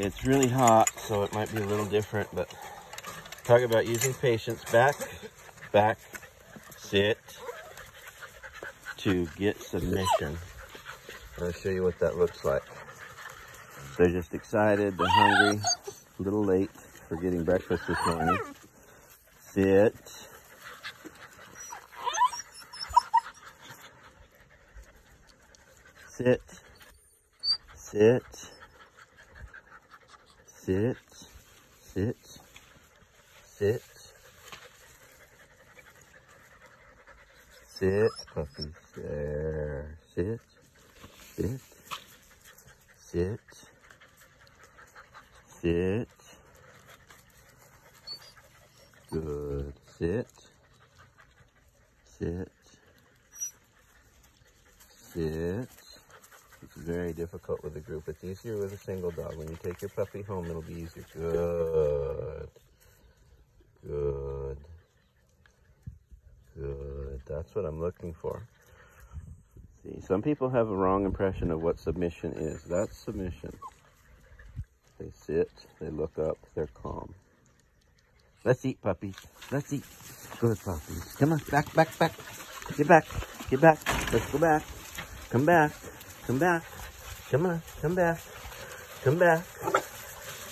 It's really hot, so it might be a little different, but talk about using patience. Back, back, sit to get submission. I'll show you what that looks like. They're just excited, they're hungry, a little late for getting breakfast this morning. Sit. Sit. Sit. Sit. Sit. Sit. Sit, puppy. There. Sit. Sit. Sit. Sit. Good. Sit. Sit. Sit. Very difficult with a group. It's easier with a single dog. When you take your puppy home, it'll be easier. Good. Good. Good. That's what I'm looking for. See, some people have a wrong impression of what submission is. That's submission. They sit, they look up, they're calm. Let's eat, puppy. Let's eat. Good puppies. Come on, back, back, back. Get back. Get back. Let's go back. Come back. Come back. Come on. Come back. Come back.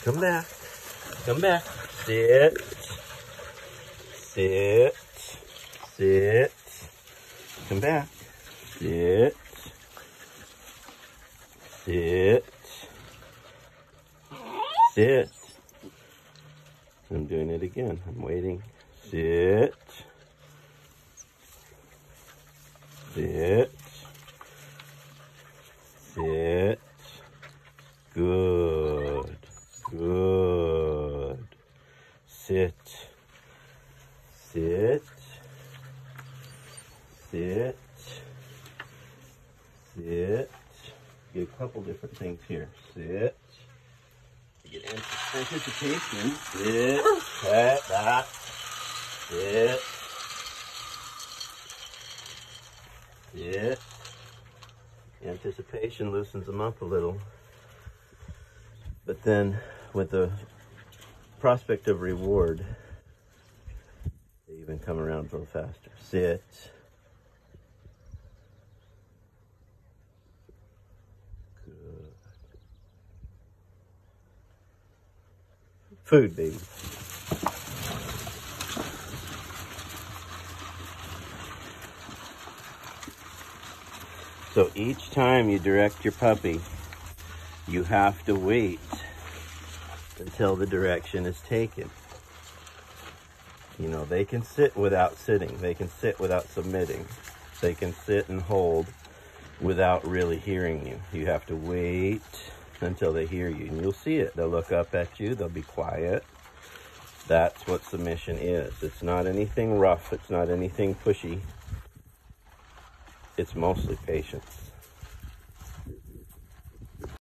Come back. Come back. Sit. Sit. Sit. Come back. Sit. Sit. Sit. I'm doing it again. I'm waiting. Sit. Sit. Good. Good. Sit. Sit. Sit. Sit. Get a couple different things here. Sit. You get anticipation. Sit. Pat that. Sit. Sit. Anticipation loosens them up a little. But then with the prospect of reward, they even come around a little faster. Sit. Good. Food, baby. So each time you direct your puppy, you have to wait until the direction is taken. You know, they can sit without sitting. They can sit without submitting. They can sit and hold without really hearing you. You have to wait until they hear you. And you'll see it. They'll look up at you. They'll be quiet. That's what submission is. It's not anything rough. It's not anything pushy. It's mostly patience.